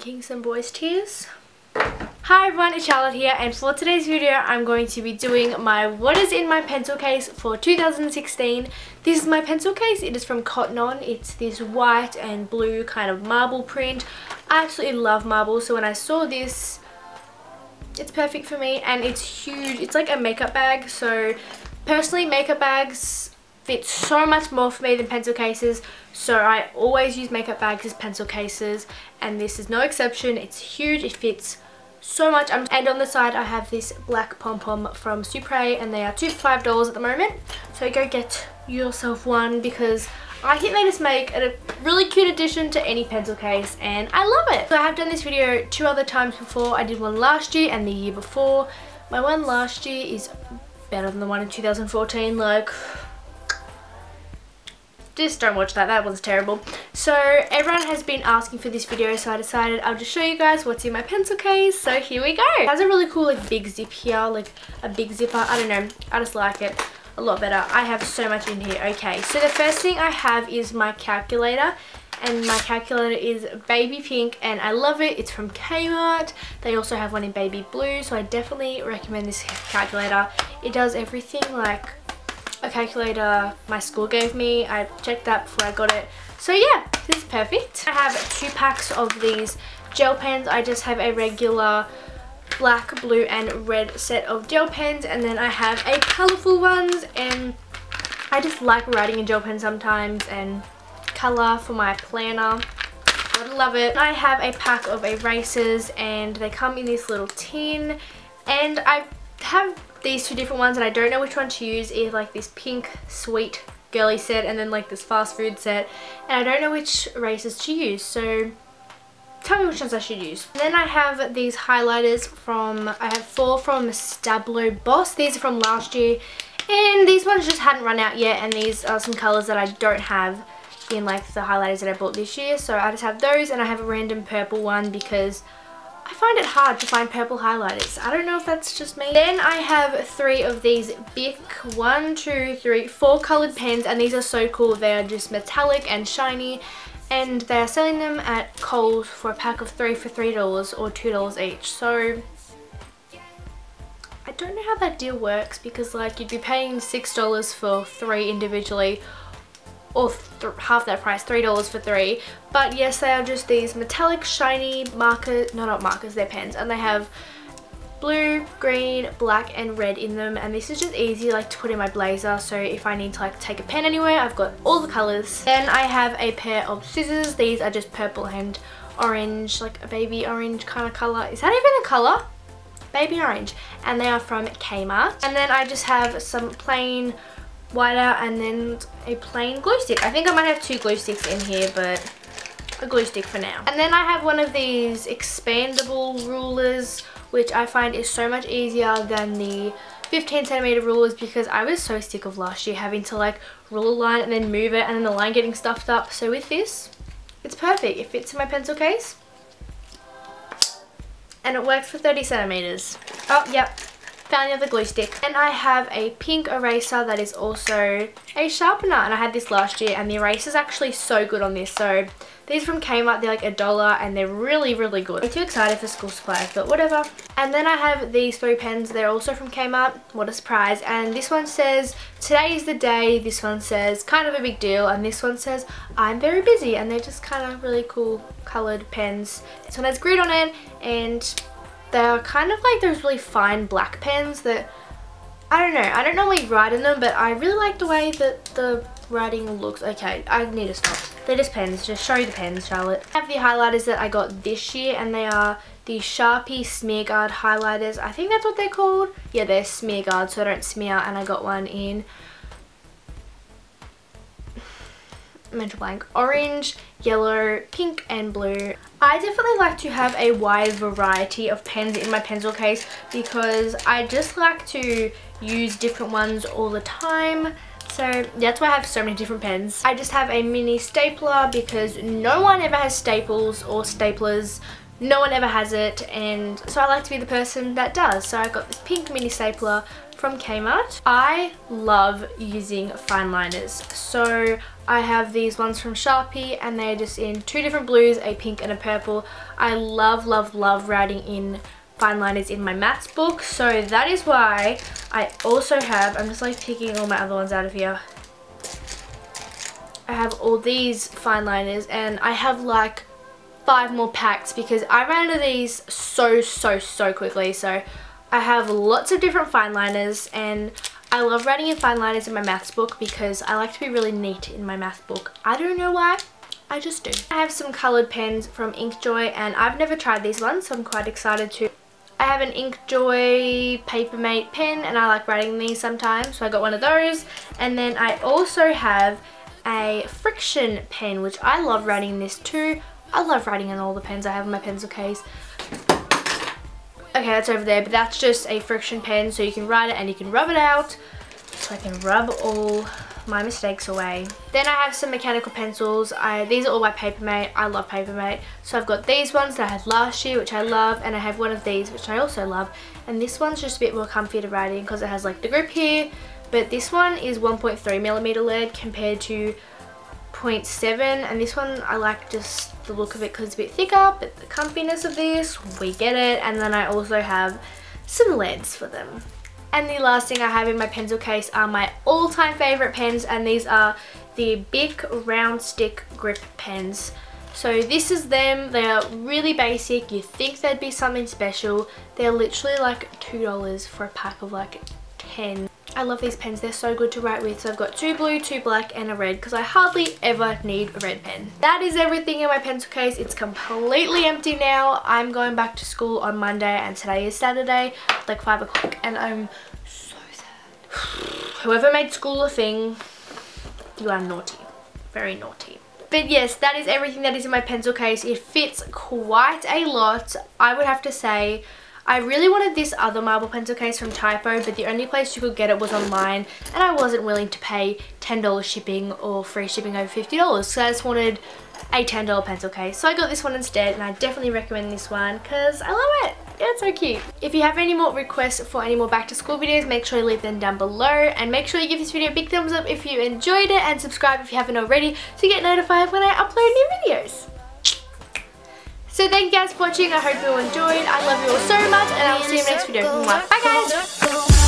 drinking some boys tears. Hi everyone, it's Charlotte here and for today's video I'm going to be doing my what is in my pencil case for 2016. This is my pencil case, it is from Cotton On. It's this white and blue kind of marble print. I absolutely love marble so when I saw this it's perfect for me and it's huge. It's like a makeup bag so personally makeup bags fit so much more for me than pencil cases so I always use makeup bags as pencil cases and this is no exception it's huge it fits so much and on the side I have this black pom-pom from Supre and they are two five dollars at the moment so go get yourself one because I think they just make a really cute addition to any pencil case and I love it. So I have done this video two other times before. I did one last year and the year before. My one last year is better than the one in 2014 like just don't watch that that was terrible. So everyone has been asking for this video so I decided I'll just show you guys what's in my pencil case. So here we go. It has a really cool like big zip here like a big zipper. I don't know. I just like it a lot better. I have so much in here. Okay so the first thing I have is my calculator and my calculator is baby pink and I love it. It's from Kmart. They also have one in baby blue so I definitely recommend this calculator. It does everything like a calculator my school gave me. I checked that before I got it. So yeah, this is perfect. I have two packs of these gel pens. I just have a regular black, blue and red set of gel pens and then I have a colourful ones and I just like writing in gel pen sometimes and colour for my planner. I love it. I have a pack of erasers and they come in this little tin and I have these two different ones and I don't know which one to use either like this pink sweet girly set and then like this fast food set and I don't know which erasers to use so tell me which ones I should use. And then I have these highlighters from, I have four from Stabilo Boss. These are from last year and these ones just hadn't run out yet and these are some colours that I don't have in like the highlighters that I bought this year so I just have those and I have a random purple one because I find it hard to find purple highlighters. I don't know if that's just me. Then I have three of these Bic, one, two, three, four coloured pens and these are so cool. They are just metallic and shiny and they are selling them at Coles for a pack of three for $3 or $2 each. So I don't know how that deal works because like you'd be paying $6 for three individually or half that price, $3 for three. But yes, they are just these metallic, shiny markers, no not markers, they're pens. And they have blue, green, black and red in them and this is just easy like to put in my blazer so if I need to like take a pen anywhere I've got all the colours. Then I have a pair of scissors, these are just purple and orange like a baby orange kind of colour. Is that even a colour? Baby orange and they are from Kmart and then I just have some plain whiteout and then a plain glue stick. I think I might have two glue sticks in here, but a glue stick for now. And then I have one of these expandable rulers, which I find is so much easier than the 15 centimeter rulers because I was so sick of last year having to like rule a line and then move it and then the line getting stuffed up. So with this, it's perfect. It fits in my pencil case and it works for 30 centimeters. Oh, yep, found the other glue stick. And I have a pink eraser that is also a sharpener. And I had this last year and the eraser is actually so good on this. So these from Kmart, they're like a dollar and they're really, really good. I'm too excited for school supplies, but whatever. And then I have these three pens. They're also from Kmart. What a surprise. And this one says, today is the day. This one says, kind of a big deal. And this one says, I'm very busy. And they're just kind of really cool coloured pens. This one has grid on it and they're kind of like those really fine black pens that, I don't know, I don't normally write in them, but I really like the way that the writing looks. Okay, I need to stop. They're just pens, just show you the pens, Charlotte. I have the highlighters that I got this year, and they are the Sharpie Smear Guard highlighters. I think that's what they're called. Yeah, they're Smear Guard, so I don't smear, and I got one in mental blank, orange, yellow, pink and blue. I definitely like to have a wide variety of pens in my pencil case because I just like to use different ones all the time. So that's why I have so many different pens. I just have a mini stapler because no one ever has staples or staplers no one ever has it and so I like to be the person that does. So I got this pink mini stapler from Kmart. I love using fine liners. So I have these ones from Sharpie and they're just in two different blues, a pink and a purple. I love, love, love writing in fine liners in my maths book. So that is why I also have, I'm just like taking all my other ones out of here. I have all these fine liners and I have like five more packs because I ran out of these so, so, so quickly. So I have lots of different fine liners and I love writing in fine liners in my maths book because I like to be really neat in my math book. I don't know why. I just do. I have some coloured pens from Inkjoy and I've never tried these ones so I'm quite excited to. I have an Inkjoy Papermate pen and I like writing these sometimes so I got one of those and then I also have a friction pen which I love writing this too. I love writing in all the pens I have in my pencil case Okay, that's over there, but that's just a friction pen, so you can write it and you can rub it out. So I can rub all my mistakes away. Then I have some mechanical pencils. I, these are all by Papermate. I love Papermate. So I've got these ones that I had last year, which I love, and I have one of these, which I also love. And this one's just a bit more comfy to write in because it has like the grip here, but this one is 1.3 millimeter lead compared to 0.7 and this one I like just the look of it because it's a bit thicker but the comfiness of this we get it. And then I also have some leads for them. And the last thing I have in my pencil case are my all-time favorite pens and these are the Bic round stick grip pens. So this is them. They are really basic. You think they'd be something special. They're literally like two dollars for a pack of like 10 I love these pens, they're so good to write with. So I've got two blue, two black and a red because I hardly ever need a red pen. That is everything in my pencil case. It's completely empty now. I'm going back to school on Monday and today is Saturday, like 5 o'clock and I'm so sad. Whoever made school a thing, you are naughty. Very naughty. But yes, that is everything that is in my pencil case. It fits quite a lot. I would have to say I really wanted this other marble pencil case from Typo, but the only place you could get it was online, and I wasn't willing to pay $10 shipping or free shipping over $50, so I just wanted a $10 pencil case. So I got this one instead, and I definitely recommend this one because I love it. Yeah, it's so cute. If you have any more requests for any more back to school videos, make sure you leave them down below. And make sure you give this video a big thumbs up if you enjoyed it. And subscribe if you haven't already to get notified when I upload new videos. So thank you guys for watching. I hope you all enjoyed. I love you all so much and I will see you in the next video. Bye guys!